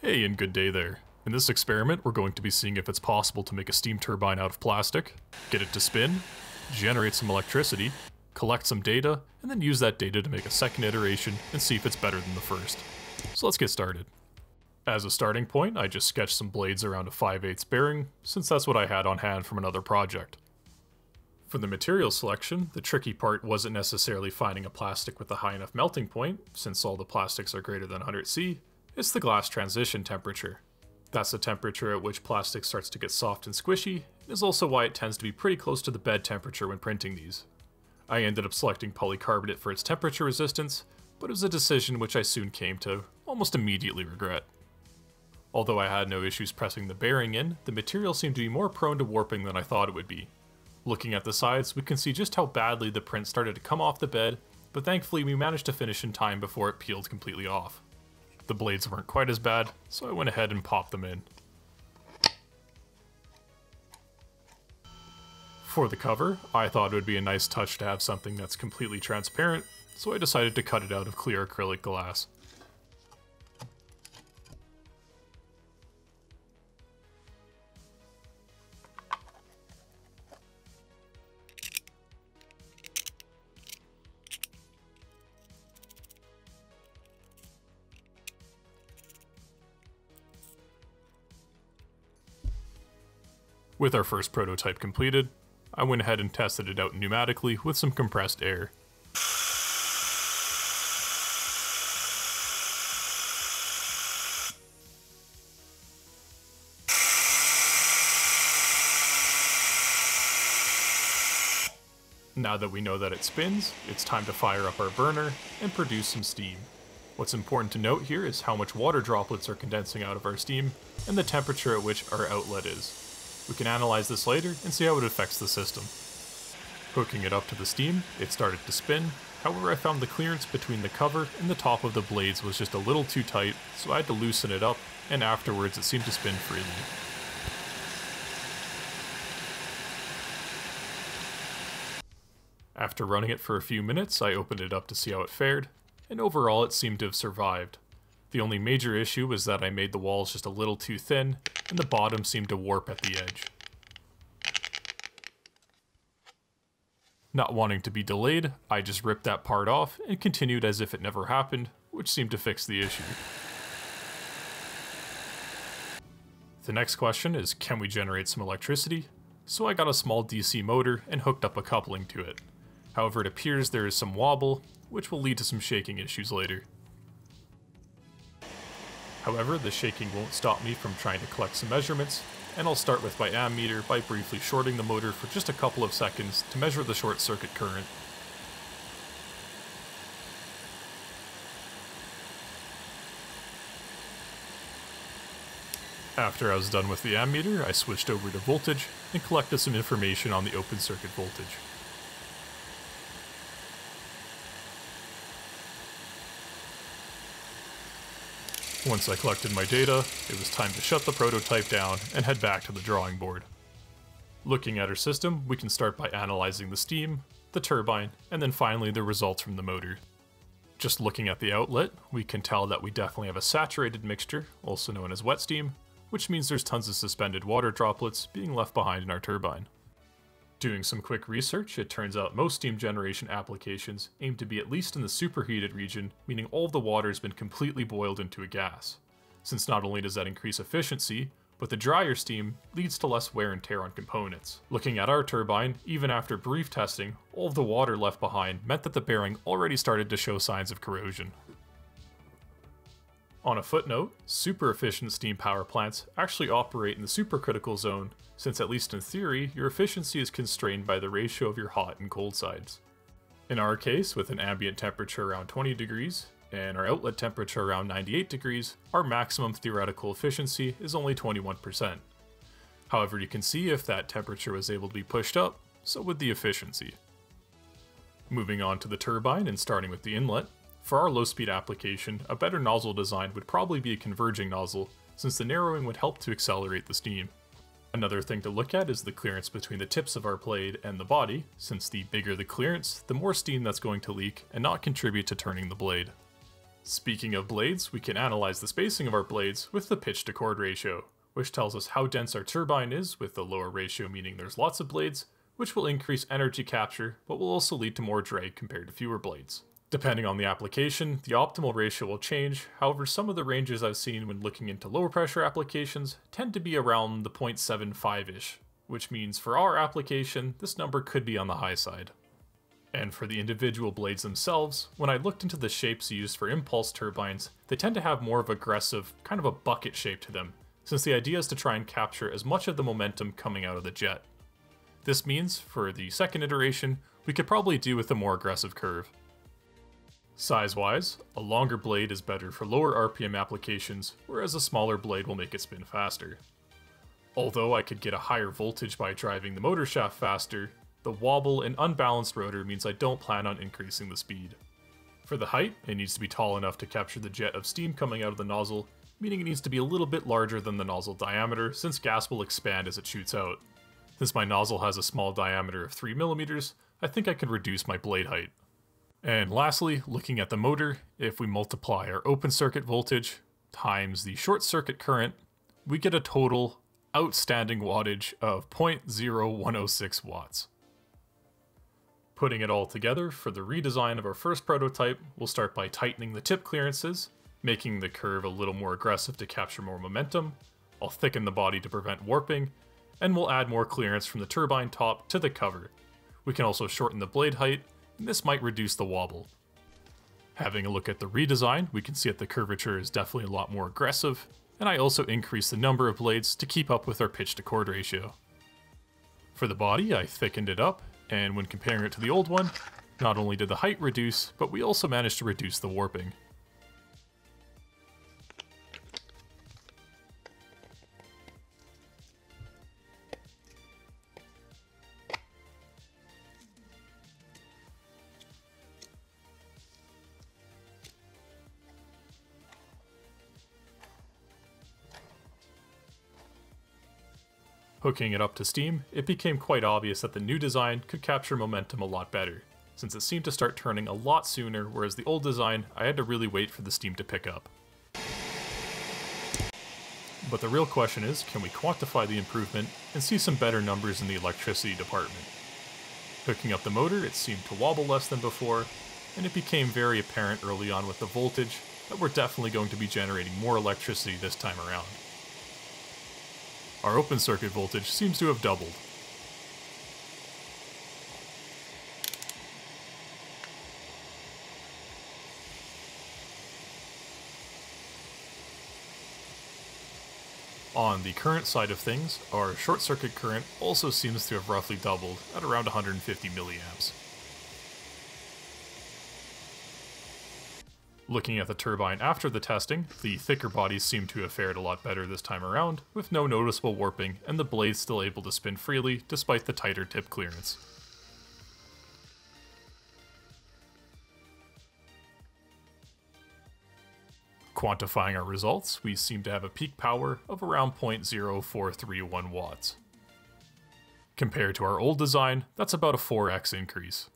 Hey and good day there. In this experiment, we're going to be seeing if it's possible to make a steam turbine out of plastic, get it to spin, generate some electricity, collect some data, and then use that data to make a second iteration and see if it's better than the first. So let's get started. As a starting point, I just sketched some blades around a 5 8 bearing, since that's what I had on hand from another project. For the material selection, the tricky part wasn't necessarily finding a plastic with a high enough melting point, since all the plastics are greater than 100 C, it's the glass transition temperature. That's the temperature at which plastic starts to get soft and squishy, and is also why it tends to be pretty close to the bed temperature when printing these. I ended up selecting polycarbonate for its temperature resistance, but it was a decision which I soon came to almost immediately regret. Although I had no issues pressing the bearing in, the material seemed to be more prone to warping than I thought it would be. Looking at the sides, we can see just how badly the print started to come off the bed, but thankfully we managed to finish in time before it peeled completely off. The blades weren't quite as bad, so I went ahead and popped them in. For the cover, I thought it would be a nice touch to have something that's completely transparent, so I decided to cut it out of clear acrylic glass. With our first prototype completed, I went ahead and tested it out pneumatically with some compressed air. Now that we know that it spins, it's time to fire up our burner and produce some steam. What's important to note here is how much water droplets are condensing out of our steam and the temperature at which our outlet is. We can analyze this later and see how it affects the system. Hooking it up to the steam, it started to spin, however I found the clearance between the cover and the top of the blades was just a little too tight, so I had to loosen it up, and afterwards it seemed to spin freely. After running it for a few minutes, I opened it up to see how it fared, and overall it seemed to have survived. The only major issue was that I made the walls just a little too thin, and the bottom seemed to warp at the edge. Not wanting to be delayed, I just ripped that part off and continued as if it never happened, which seemed to fix the issue. The next question is can we generate some electricity? So I got a small DC motor and hooked up a coupling to it. However, it appears there is some wobble, which will lead to some shaking issues later. However, the shaking won't stop me from trying to collect some measurements, and I'll start with my ammeter by briefly shorting the motor for just a couple of seconds to measure the short circuit current. After I was done with the ammeter, I switched over to voltage and collected some information on the open circuit voltage. Once I collected my data, it was time to shut the prototype down and head back to the drawing board. Looking at our system, we can start by analyzing the steam, the turbine, and then finally the results from the motor. Just looking at the outlet, we can tell that we definitely have a saturated mixture, also known as wet steam, which means there's tons of suspended water droplets being left behind in our turbine. Doing some quick research, it turns out most steam generation applications aim to be at least in the superheated region, meaning all of the water has been completely boiled into a gas. Since not only does that increase efficiency, but the drier steam leads to less wear and tear on components. Looking at our turbine, even after brief testing, all of the water left behind meant that the bearing already started to show signs of corrosion. On a footnote, super efficient steam power plants actually operate in the supercritical zone, since at least in theory, your efficiency is constrained by the ratio of your hot and cold sides. In our case, with an ambient temperature around 20 degrees, and our outlet temperature around 98 degrees, our maximum theoretical efficiency is only 21%. However, you can see if that temperature was able to be pushed up, so would the efficiency. Moving on to the turbine and starting with the inlet, for our low-speed application, a better nozzle design would probably be a converging nozzle, since the narrowing would help to accelerate the steam. Another thing to look at is the clearance between the tips of our blade and the body, since the bigger the clearance, the more steam that's going to leak and not contribute to turning the blade. Speaking of blades, we can analyze the spacing of our blades with the pitch to chord ratio, which tells us how dense our turbine is with the lower ratio meaning there's lots of blades, which will increase energy capture, but will also lead to more drag compared to fewer blades. Depending on the application, the optimal ratio will change, however some of the ranges I've seen when looking into lower pressure applications tend to be around the 0.75-ish, which means for our application, this number could be on the high side. And for the individual blades themselves, when I looked into the shapes used for impulse turbines, they tend to have more of aggressive, kind of a bucket shape to them, since the idea is to try and capture as much of the momentum coming out of the jet. This means, for the second iteration, we could probably do with a more aggressive curve. Size-wise, a longer blade is better for lower RPM applications, whereas a smaller blade will make it spin faster. Although I could get a higher voltage by driving the motor shaft faster, the wobble and unbalanced rotor means I don't plan on increasing the speed. For the height, it needs to be tall enough to capture the jet of steam coming out of the nozzle, meaning it needs to be a little bit larger than the nozzle diameter since gas will expand as it shoots out. Since my nozzle has a small diameter of 3mm, I think I can reduce my blade height. And lastly, looking at the motor, if we multiply our open circuit voltage times the short circuit current, we get a total outstanding wattage of 0.0106 watts. Putting it all together, for the redesign of our first prototype, we'll start by tightening the tip clearances, making the curve a little more aggressive to capture more momentum. I'll thicken the body to prevent warping, and we'll add more clearance from the turbine top to the cover. We can also shorten the blade height, this might reduce the wobble. Having a look at the redesign, we can see that the curvature is definitely a lot more aggressive, and I also increased the number of blades to keep up with our pitch to chord ratio. For the body, I thickened it up, and when comparing it to the old one, not only did the height reduce, but we also managed to reduce the warping. Hooking it up to Steam, it became quite obvious that the new design could capture momentum a lot better, since it seemed to start turning a lot sooner, whereas the old design, I had to really wait for the steam to pick up. But the real question is, can we quantify the improvement and see some better numbers in the electricity department? Hooking up the motor, it seemed to wobble less than before, and it became very apparent early on with the voltage that we're definitely going to be generating more electricity this time around. Our open circuit voltage seems to have doubled. On the current side of things, our short circuit current also seems to have roughly doubled at around 150 milliamps. Looking at the turbine after the testing, the thicker bodies seem to have fared a lot better this time around, with no noticeable warping and the blades still able to spin freely despite the tighter tip clearance. Quantifying our results, we seem to have a peak power of around 0.0431 watts. Compared to our old design, that's about a 4x increase.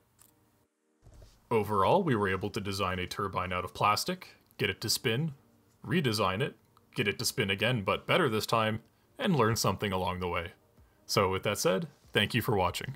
Overall, we were able to design a turbine out of plastic, get it to spin, redesign it, get it to spin again but better this time, and learn something along the way. So with that said, thank you for watching.